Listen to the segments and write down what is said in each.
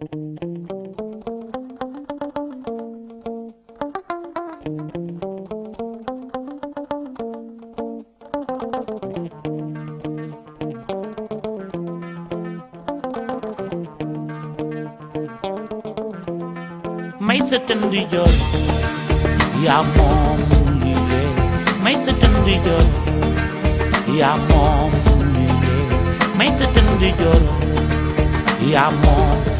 may sa tëndi joor yaa moom lile may sa tëndi joor yaa moom lile may rồi ya mong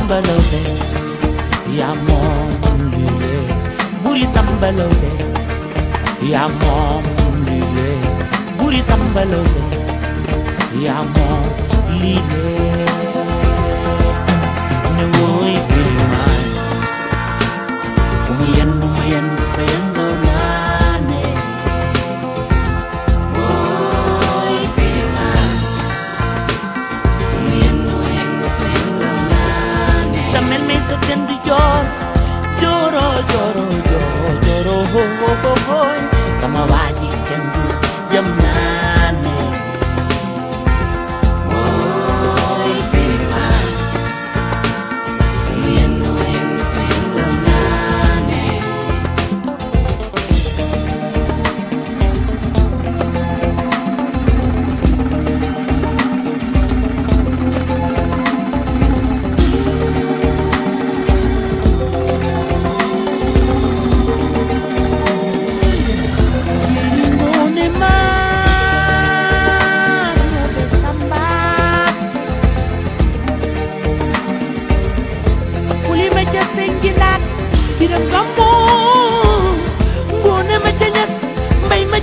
sambalaw be yaa moom li buri sambalaw be yaa moom li buri sambalaw be yaa moom li ne sa dënd joor jooro jooro jooro jooro sama waaji jënd ca sengilaat biram gammo Ngone ma